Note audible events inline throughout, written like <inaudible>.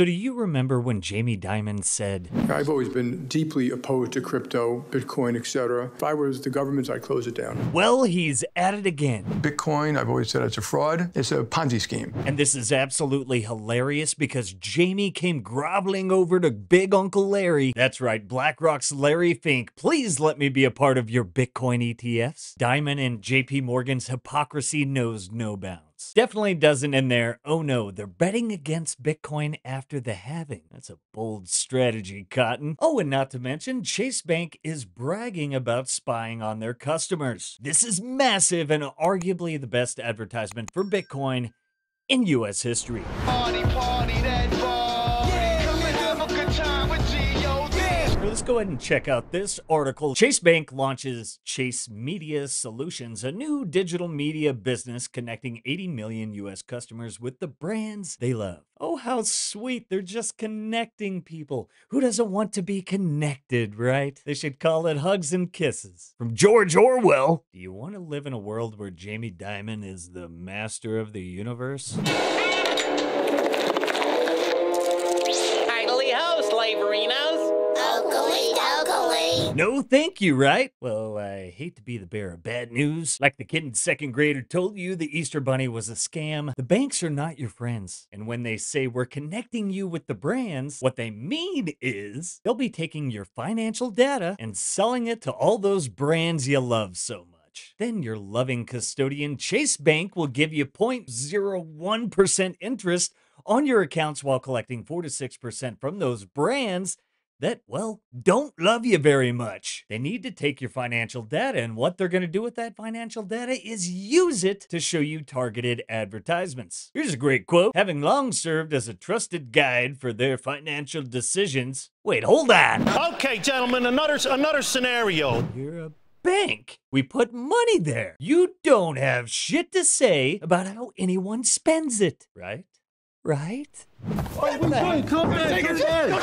So, do you remember when Jamie Dimon said, I've always been deeply opposed to crypto, Bitcoin, etc. If I was the government, I'd close it down. Well, he's at it again. Bitcoin, I've always said it's a fraud. It's a Ponzi scheme. And this is absolutely hilarious because Jamie came groveling over to Big Uncle Larry. That's right, BlackRock's Larry Fink. Please let me be a part of your Bitcoin ETFs. Dimon and JP Morgan's hypocrisy knows no bounds. Definitely doesn't in there. Oh no, they're betting against Bitcoin after the halving. That's a bold strategy, Cotton. Oh, and not to mention, Chase Bank is bragging about spying on their customers. This is massive and arguably the best advertisement for Bitcoin in US history. Party, party. Let's go ahead and check out this article. Chase Bank launches Chase Media Solutions, a new digital media business connecting 80 million US customers with the brands they love. Oh, how sweet. They're just connecting people. Who doesn't want to be connected, right? They should call it hugs and kisses. From George Orwell Do you want to live in a world where Jamie Dimon is the master of the universe? <laughs> No, thank you, right? Well, I hate to be the bearer of bad news. Like the kid in second grade who told you the Easter Bunny was a scam, the banks are not your friends. And when they say we're connecting you with the brands, what they mean is they'll be taking your financial data and selling it to all those brands you love so much. Then your loving custodian Chase Bank will give you 0.01% interest on your accounts while collecting 4 to 6% from those brands that, well, don't love you very much. They need to take your financial data, and what they're going to do with that financial data is use it to show you targeted advertisements. Here's a great quote Having long served as a trusted guide for their financial decisions. Wait, hold on. Okay, gentlemen, another another scenario. You're a bank. We put money there. You don't have shit to say about how anyone spends it, right? Right? Don't you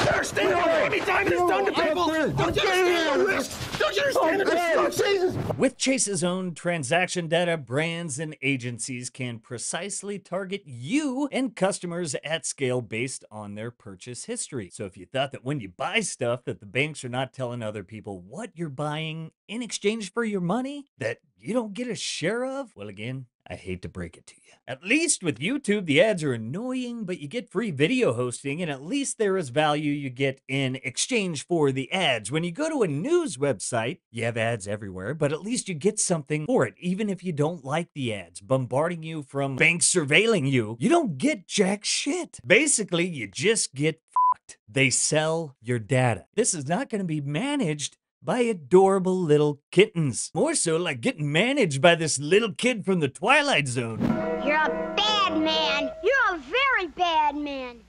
understand what Jamie Dimon has done to people? Don't you understand the risk? Don't you understand the risk? With Chase's own transaction data, brands and agencies can precisely target you and customers at scale based on their purchase history. So if you thought that when you buy stuff that the banks are not telling other people what you're buying in exchange for your money that you don't get a share of, well again, I hate to break it to you. At least with YouTube, the ads are annoying, but you get free video hosting, and at least there is value you get in exchange for the ads. When you go to a news website, you have ads everywhere, but at least you get something for it, even if you don't like the ads bombarding you from banks surveilling you. You don't get jack shit. Basically, you just get fucked. They sell your data. This is not going to be managed by adorable little kittens. More so like getting managed by this little kid from the Twilight Zone. You're a bad man. You're a very bad man.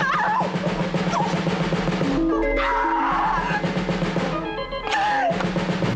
Oh!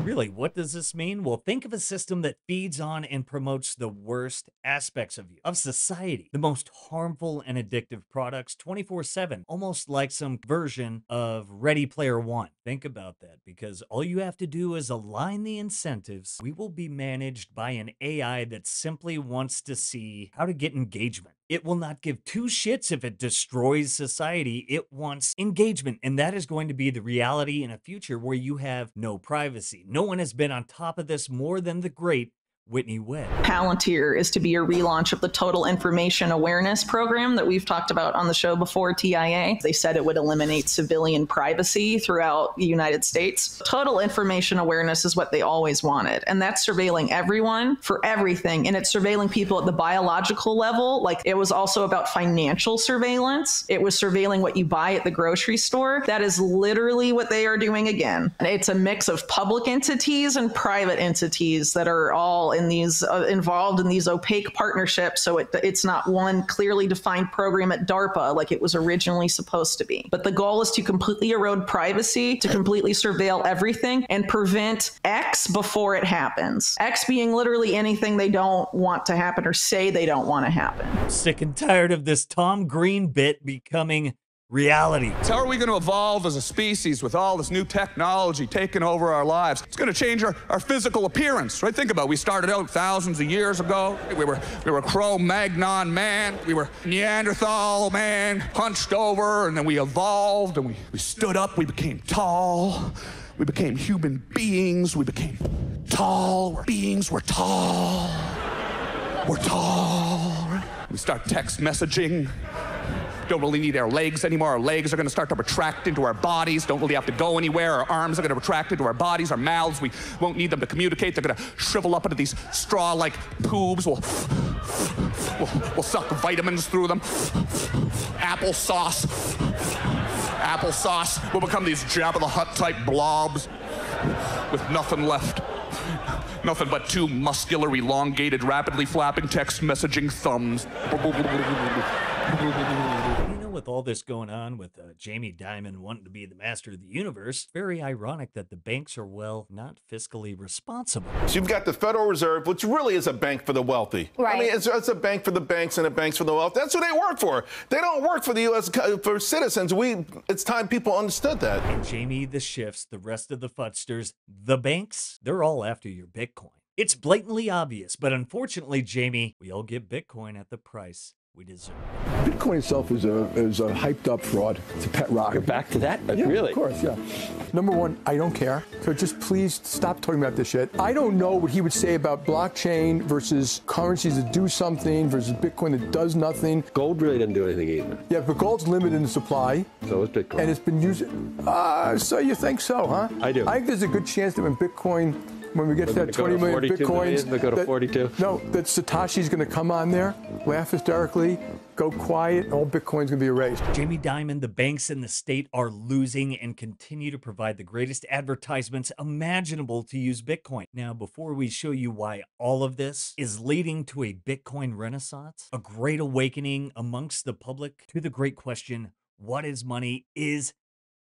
Really, what does this mean? Well, think of a system that feeds on and promotes the worst aspects of you, of society, the most harmful and addictive products 24 7, almost like some version of Ready Player One. Think about that because all you have to do is align the incentives. We will be managed by an AI that simply wants to see how to get engagement. It will not give two shits if it destroys society. It wants engagement. And that is going to be the reality in a future where you have no privacy. No one has been on top of this more than the great Whitney Webb. Palantir is to be a relaunch of the Total Information Awareness Program that we've talked about on the show before, TIA. They said it would eliminate civilian privacy throughout the United States. Total Information Awareness is what they always wanted, and that's surveilling everyone for everything. And it's surveilling people at the biological level. Like it was also about financial surveillance, it was surveilling what you buy at the grocery store. That is literally what they are doing again. It's a mix of public entities and private entities that are all in these uh, involved in these opaque partnerships. So it, it's not one clearly defined program at DARPA like it was originally supposed to be. But the goal is to completely erode privacy, to completely surveil everything, and prevent X before it happens. X being literally anything they don't want to happen or say they don't want to happen. Sick and tired of this Tom Green bit becoming reality. How are we going to evolve as a species with all this new technology taking over our lives? It's going to change our, our physical appearance, right? Think about it. We started out thousands of years ago. We were, we were Cro-Magnon man. We were Neanderthal man, hunched over, and then we evolved and we, we stood up. We became tall. We became human beings. We became tall. We're beings. We're tall. We're tall. We start text messaging. Don't really need our legs anymore. Our legs are going to start to retract into our bodies. Don't really have to go anywhere. Our arms are going to retract into our bodies. Our mouths, we won't need them to communicate. They're going to shrivel up into these straw like pubes. We'll, we'll, we'll suck vitamins through them. Applesauce. Applesauce We'll become these Jabba the Hutt type blobs with nothing left. Nothing but two muscular, elongated, rapidly flapping text messaging thumbs. You know, with all this going on with uh, Jamie Dimon wanting to be the master of the universe, very ironic that the banks are, well, not fiscally responsible. So you've got the Federal Reserve, which really is a bank for the wealthy. Right. I mean, it's, it's a bank for the banks and a banks for the wealthy. That's who they work for. They don't work for the U.S. for citizens. We. It's time people understood that. And Jamie, the Schiffs, the rest of the fudsters, the banks, they're all after your Bitcoin. It's blatantly obvious, but unfortunately, Jamie, we all get Bitcoin at the price we deserve. Bitcoin itself is a is a hyped up fraud. It's a pet rock. You're back to that? Yeah, really? Of course, yeah. Number one, I don't care. So just please stop talking about this shit. I don't know what he would say about blockchain versus currencies that do something versus Bitcoin that does nothing. Gold really doesn't do anything either. Yeah, but gold's limited in supply. So is Bitcoin. And it's been used. Uh, so you think so, huh? I do. I think there's a good chance that when Bitcoin, when we get to that gonna 20 to million bitcoins, million? They go to that- 42? No, that Satoshi's going to come on there, laugh hysterically, go quiet, and all Bitcoin's going to be erased. Jamie Dimon, the banks and the state are losing and continue to provide the greatest advertisements imaginable to use Bitcoin. Now, before we show you why all of this is leading to a Bitcoin renaissance, a great awakening amongst the public to the great question what is money? Is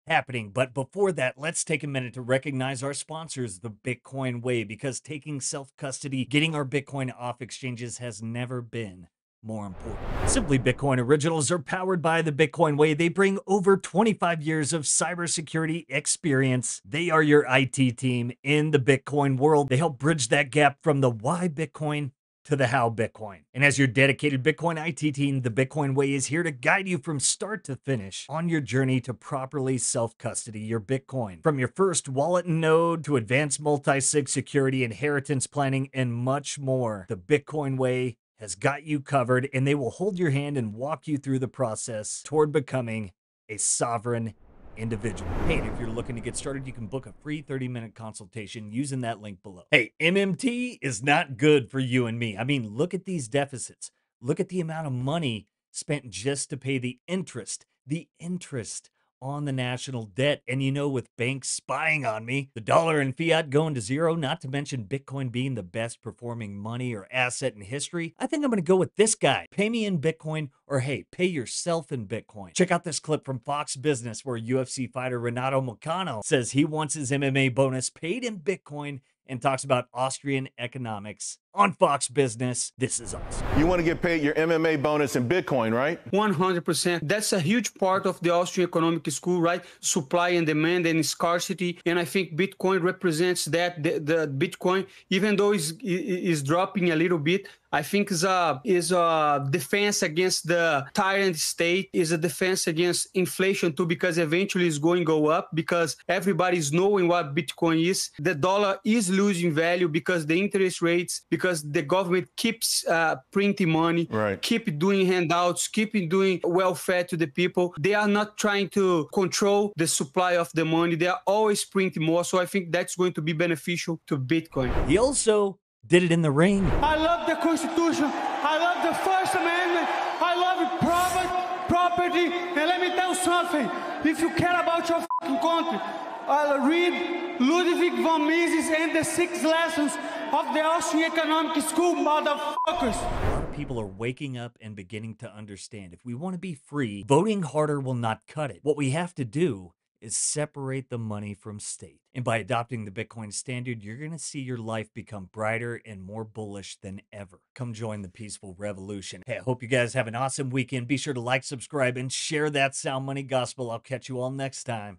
happening. But before that, let's take a minute to recognize our sponsors, the Bitcoin Way, because taking self custody, getting our Bitcoin off exchanges has never been more important. Simply Bitcoin Originals are powered by the Bitcoin Way. They bring over 25 years of cybersecurity experience. They are your IT team in the Bitcoin world. They help bridge that gap from the why Bitcoin to the how Bitcoin. And as your dedicated Bitcoin IT team, the Bitcoin Way is here to guide you from start to finish on your journey to properly self custody your Bitcoin. From your first wallet node to advanced multi sig security, inheritance planning, and much more, the Bitcoin Way has got you covered and they will hold your hand and walk you through the process toward becoming a sovereign individual. Hey, and if you're looking to get started, you can book a free 30 minute consultation using that link below. Hey, MMT is not good for you and me. I mean, look at these deficits. Look at the amount of money spent just to pay the interest, the interest on the national debt. And you know, with banks spying on me, the dollar and fiat going to zero, not to mention Bitcoin being the best performing money or asset in history, I think I'm going to go with this guy. Pay me in Bitcoin or hey, pay yourself in Bitcoin. Check out this clip from Fox Business where UFC fighter Renato Moicano says he wants his MMA bonus paid in Bitcoin and talks about Austrian economics on Fox Business. This is awesome. You want to get paid your MMA bonus in Bitcoin, right? 100%. That's a huge part of the Austrian economic school, right? Supply and demand and scarcity. And I think Bitcoin represents that. The, the Bitcoin, even though it's, is dropping a little bit, I think is a is a defense against the tyrant state, is a defense against inflation too, because eventually it's going to go up because everybody's knowing what Bitcoin is. The dollar is losing value because the interest rates, because the government keeps uh, printing money, Right. keep doing handouts, keep doing welfare to the people. They are not trying to control the supply of the money. They are always printing more. So I think that's going to be beneficial to Bitcoin. He also did it in the ring. I love the Constitution. I love the First Amendment. I love private property. And let me tell you something. If you care about your country, I'll read Ludwig von Mises and the six lessons of the Austrian Economic School, motherfuckers. A lot of people are waking up and beginning to understand if we want to be free, voting harder will not cut it. What we have to do is separate the money from state. And by adopting the Bitcoin standard, you're going to see your life become brighter and more bullish than ever. Come join the peaceful revolution. Hey, I hope you guys have an awesome weekend. Be sure to like, subscribe, and share that sound money gospel. I'll catch you all next time.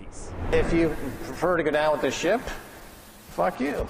Peace. If you prefer to go down with the ship, fuck you.